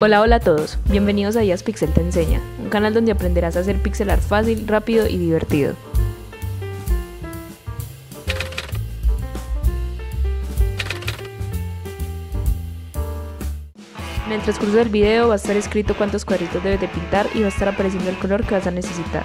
Hola, hola a todos, bienvenidos a días Pixel Te Enseña, un canal donde aprenderás a hacer pixelar fácil, rápido y divertido. En el transcurso del video va a estar escrito cuántos cuadritos debes de pintar y va a estar apareciendo el color que vas a necesitar.